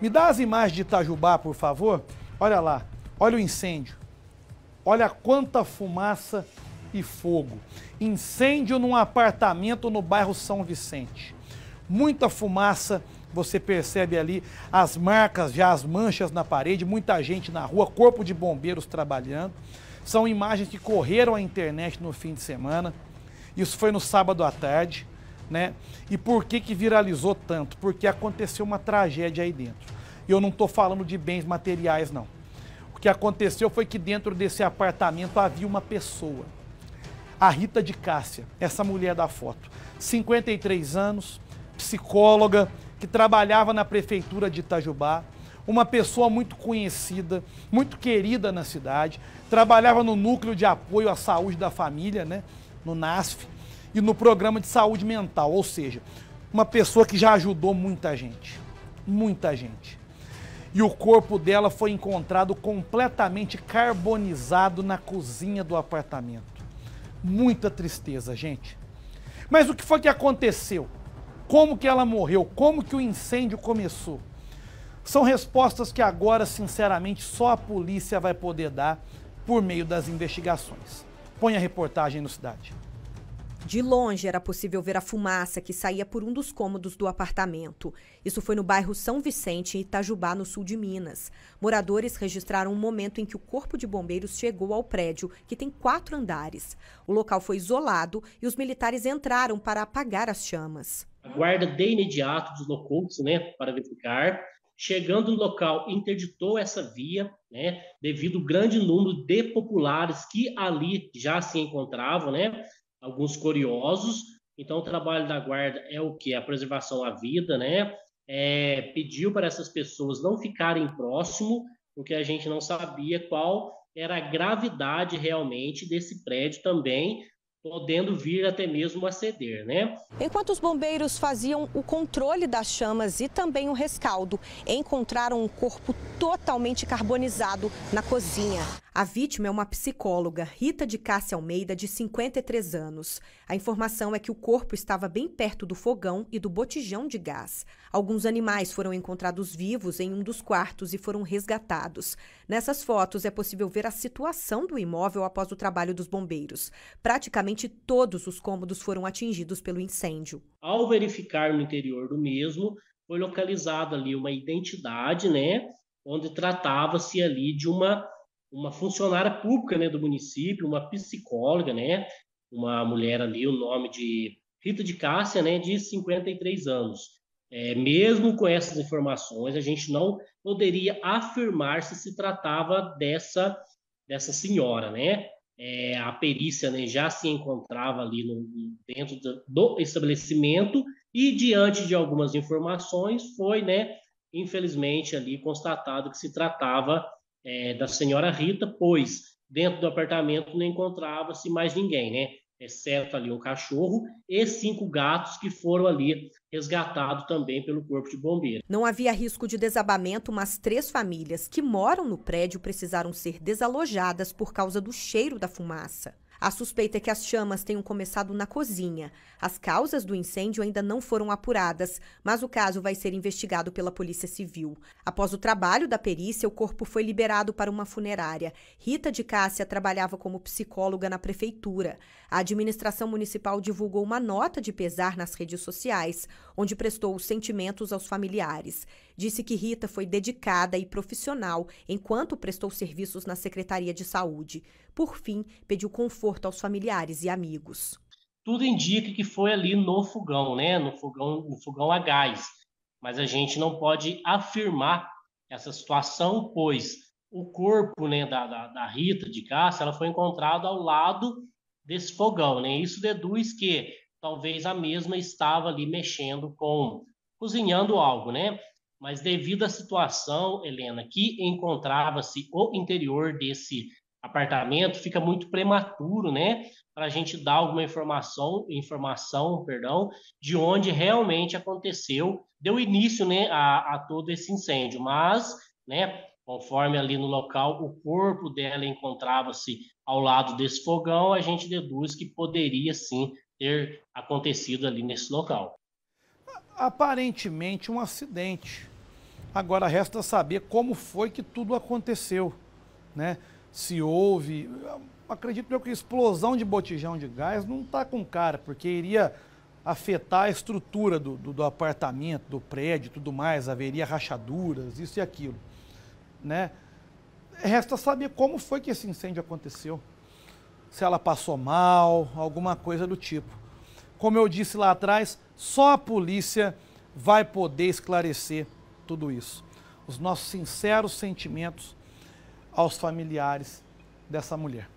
Me dá as imagens de Itajubá, por favor. Olha lá, olha o incêndio. Olha quanta fumaça e fogo. Incêndio num apartamento no bairro São Vicente. Muita fumaça, você percebe ali as marcas, já as manchas na parede, muita gente na rua, corpo de bombeiros trabalhando. São imagens que correram à internet no fim de semana. Isso foi no sábado à tarde, né? E por que que viralizou tanto? Porque aconteceu uma tragédia aí dentro. E eu não estou falando de bens materiais, não. O que aconteceu foi que dentro desse apartamento havia uma pessoa. A Rita de Cássia, essa mulher da foto. 53 anos, psicóloga, que trabalhava na prefeitura de Itajubá, uma pessoa muito conhecida, muito querida na cidade, trabalhava no núcleo de apoio à saúde da família, né, no NASF, e no programa de saúde mental, ou seja, uma pessoa que já ajudou muita gente, muita gente e o corpo dela foi encontrado completamente carbonizado na cozinha do apartamento. Muita tristeza, gente. Mas o que foi que aconteceu? Como que ela morreu? Como que o incêndio começou? São respostas que agora, sinceramente, só a polícia vai poder dar por meio das investigações. Põe a reportagem no Cidade. De longe era possível ver a fumaça que saía por um dos cômodos do apartamento. Isso foi no bairro São Vicente, em Itajubá, no sul de Minas. Moradores registraram um momento em que o corpo de bombeiros chegou ao prédio, que tem quatro andares. O local foi isolado e os militares entraram para apagar as chamas. A guarda de imediato deslocou-se né, para verificar. Chegando no local, interditou essa via, né, devido ao grande número de populares que ali já se encontravam, né, alguns curiosos. Então, o trabalho da guarda é o que? A preservação à vida, né? É, pediu para essas pessoas não ficarem próximo, porque a gente não sabia qual era a gravidade realmente desse prédio também, podendo vir até mesmo a ceder, né? Enquanto os bombeiros faziam o controle das chamas e também o rescaldo, encontraram um corpo totalmente carbonizado na cozinha. A vítima é uma psicóloga, Rita de Cássia Almeida, de 53 anos. A informação é que o corpo estava bem perto do fogão e do botijão de gás. Alguns animais foram encontrados vivos em um dos quartos e foram resgatados. Nessas fotos é possível ver a situação do imóvel após o trabalho dos bombeiros. Praticamente todos os cômodos foram atingidos pelo incêndio. Ao verificar no interior do mesmo, foi localizada ali uma identidade, né, onde tratava-se ali de uma uma funcionária pública né, do município, uma psicóloga, né, uma mulher ali, o nome de Rita de Cássia, né, de 53 anos. É, mesmo com essas informações, a gente não poderia afirmar se se tratava dessa, dessa senhora, né? É, a perícia né, já se encontrava ali no, dentro do, estabelecimento e diante de algumas informações foi, né, infelizmente ali constatado que se tratava é, da senhora Rita, pois dentro do apartamento não encontrava-se mais ninguém, né? Exceto ali um cachorro e cinco gatos que foram ali resgatados também pelo Corpo de Bombeiros. Não havia risco de desabamento, mas três famílias que moram no prédio precisaram ser desalojadas por causa do cheiro da fumaça. A suspeita é que as chamas tenham começado na cozinha. As causas do incêndio ainda não foram apuradas, mas o caso vai ser investigado pela Polícia Civil. Após o trabalho da perícia, o corpo foi liberado para uma funerária. Rita de Cássia trabalhava como psicóloga na prefeitura. A administração municipal divulgou uma nota de pesar nas redes sociais, onde prestou os sentimentos aos familiares. Disse que Rita foi dedicada e profissional enquanto prestou serviços na Secretaria de Saúde. Por fim, pediu conforto aos familiares e amigos. Tudo indica que foi ali no fogão, né? No fogão, no fogão a gás. Mas a gente não pode afirmar essa situação, pois o corpo né, da, da, da Rita de Cássia ela foi encontrado ao lado desse fogão, né? Isso deduz que talvez a mesma estava ali mexendo com cozinhando algo, né? Mas devido à situação, Helena, que encontrava-se o interior desse apartamento, fica muito prematuro, né, para a gente dar alguma informação, informação, perdão, de onde realmente aconteceu, deu início, né, a, a todo esse incêndio. Mas, né, conforme ali no local o corpo dela encontrava-se ao lado desse fogão, a gente deduz que poderia sim ter acontecido ali nesse local. Aparentemente um acidente. Agora resta saber como foi que tudo aconteceu, né? Se houve, acredito eu que explosão de botijão de gás não está com cara, porque iria afetar a estrutura do, do, do apartamento, do prédio, tudo mais, haveria rachaduras, isso e aquilo, né? Resta saber como foi que esse incêndio aconteceu. Se ela passou mal, alguma coisa do tipo. Como eu disse lá atrás, só a polícia vai poder esclarecer tudo isso. Os nossos sinceros sentimentos aos familiares dessa mulher.